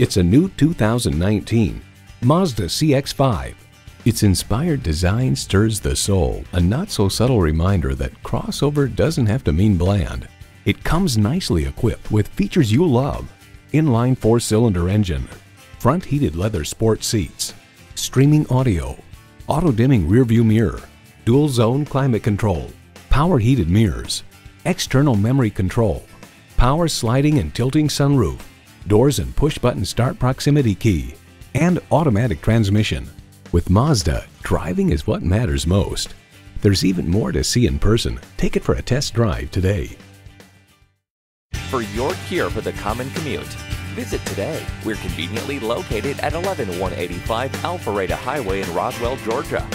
It's a new 2019 Mazda CX-5. Its inspired design stirs the soul, a not-so-subtle reminder that crossover doesn't have to mean bland. It comes nicely equipped with features you love. Inline four-cylinder engine, front heated leather sport seats, streaming audio, auto-dimming rearview mirror, dual zone climate control, power heated mirrors, external memory control, power sliding and tilting sunroof, doors and push button start proximity key, and automatic transmission. With Mazda, driving is what matters most. There's even more to see in person. Take it for a test drive today. For your cure for the common commute, visit today. We're conveniently located at 11185 Alpharetta Highway in Roswell, Georgia.